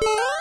Bye.